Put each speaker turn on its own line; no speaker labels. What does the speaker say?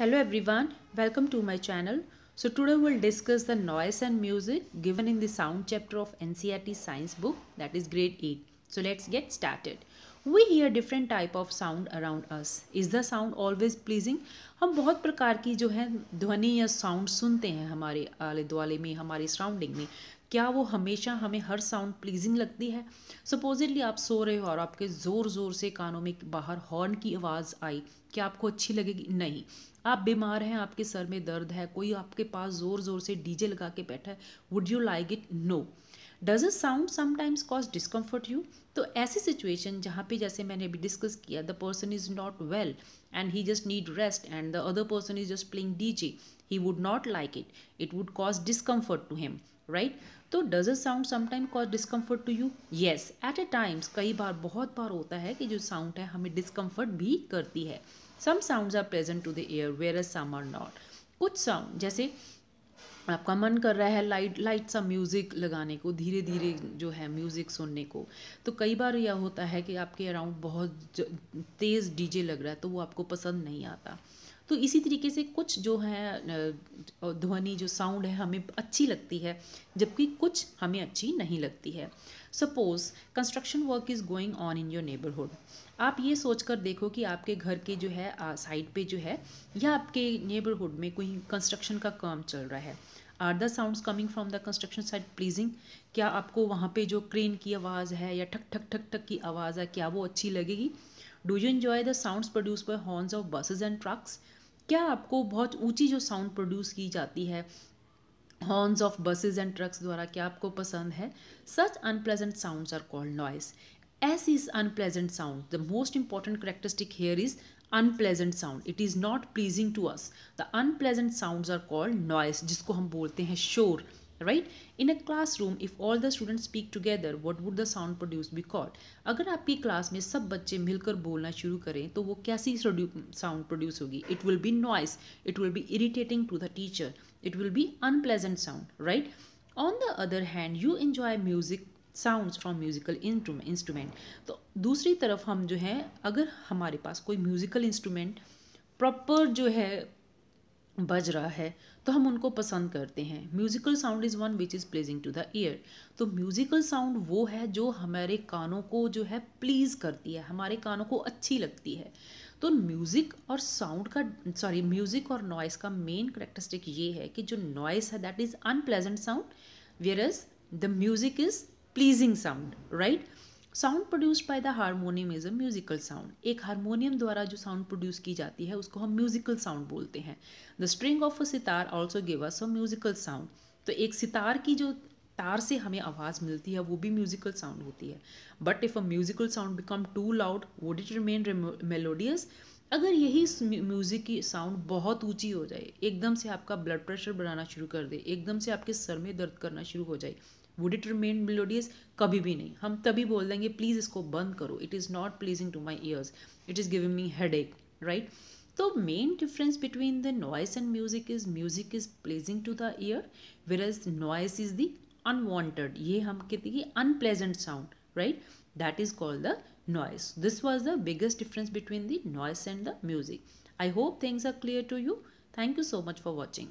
Hello everyone, welcome to my channel. So today we'll discuss the noise and music given in the sound chapter of NCERT science book that is grade 8. So let's get started. We hear different type of sound around us. Is the sound always pleasing? हम बहुत प्रकार की जो है ध्वनि या sound सुनते हैं हमारे आले दुआले में हमारी सराउंडिंग में क्या वो हमेशा हमें हर साउंड प्लीजिंग लगती है? सपोजिटली आप सो रहे हो और आपके ज़ोर ज़ोर से कानों में बाहर हॉर्न की आवाज़ आई, क्या आपको अच्छी लगेगी? नहीं। आप बीमार हैं, आपके सर में दर्द है, कोई आपके पास ज़ोर ज़ोर से डीजे लगा के बैठा है would you like it no does a sound sometimes cause discomfort you तो ऐसी सिचुएशन जहाँ पे जैसे मैंने अभी डिस्कस किया the person is not well and he just need rest and the other person is just playing D J he would not like it it would cause discomfort to him right तो does a sound sometime cause discomfort to you yes at a times कई बार, बहुत बार होता है कि जो sound है, हमें डिस्कम्फर्ट भी करती है। Some sound are present to the air whereas some are not कुछ साउंड जैसे आपका मन कर रहा है लाइट लाइट सा म्यूज़िक लगाने को धीरे धीरे जो है म्यूज़िक सुनने को तो कई बार यह होता है कि आपके अराउंड बहुत तेज़ डीजे लग रहा है तो वो आपको पसंद नहीं आता। तो इसी तरीके से कुछ जो है ध्वनि जो साउंड है हमें अच्छी लगती है, जबकि कुछ हमें अच्छी नहीं लगती है। Suppose construction work is going on in your neighbourhood आप ये सोच कर देखो कि आपके घर के जो है साइड पे जो है, या आपके नेबरहुड में कोई कंस्ट्रक्शन का काम चल रहा है। Are the sounds coming from the construction side pleasing क्या आपको वहाँ पे जो क्रेन की आवाज़ है, या ठक ठक ठक ठक की आवाज़ है, क्या वो अच्छी लगेगी? Do you enjoy the sounds produce by horns of buses and trucks क्या आपको बहुत ऊँची जो साउंड प्रोड्यूस की जाती है horns of buses and trucks द्वारा क्या आपको पसंद है? Such unpleasant sounds are called noise as is unpleasant sound the most important characteristic here is unpleasant sound it is not pleasing to us the unpleasant sounds are called noise जिसको हम बोलते हैं शोर. Right in a classroom if all the student speak together what would the sound produce be called अगर आपकी class में सब बच्चे मिलकर बोलना शुरू करें तो वो कैसी साउंड प्रोड्यूस होगी? It will be noise it will be irritating to the teacher it will be unpleasant sound right on the other hand you enjoy music sounds from musical instrument तो दूसरी तरफ़ हम जो है, अगर हमारे पास कोई म्यूजिकल इंस्ट्रूमेंट प्रॉपर जो है बज रहा है तो हम उनको पसंद करते हैं। Musical sound is one which is pleasing to the ear तो म्यूज़िकल साउंड वो है जो हमारे कानों को जो है प्लीज़ करती है, हमारे कानों को अच्छी लगती है। तो म्यूज़िक और साउंड का सॉरी म्यूज़िक और नॉइस का मेन करेक्टरिस्टिक ये है कि जो नॉइस है that is unpleasant sound whereas the music is pleasing sound right sound produced by the harmonium is a musical sound एक हारमोनियम द्वारा जो साउंड प्रोड्यूस की जाती है, उसको हम म्यूजिकल साउंड बोलते हैं। The string of a sitar also give us a musical sound तो एक सितार की जो तार से हमें आवाज़ मिलती है, वो भी म्यूजिकल साउंड होती है। But if a musical sound become too loud would it remain melodious अगर यही म्यूज़िक की साउंड बहुत ऊँची हो जाए, एकदम से आपका ब्लड प्रेशर बढ़ाना शुरू कर दे, एकदम से आपके सर में दर्द करना शुरू हो जाए वुड इट रिमेन मेलोडियस कभी भी नहीं। हम तभी बोल देंगे, प्लीज़ इसको बंद करो। It is not pleasing to my ears it is giving me headache right तो main difference between the noise and music is music is pleasing to the ear whereas noise is the unwanted ये हम कहते हैं unpleasant sound right that is called the noise. This was the biggest difference between the noise and the music I hope things are clear to you thank you so much for watching.